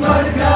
Vargas.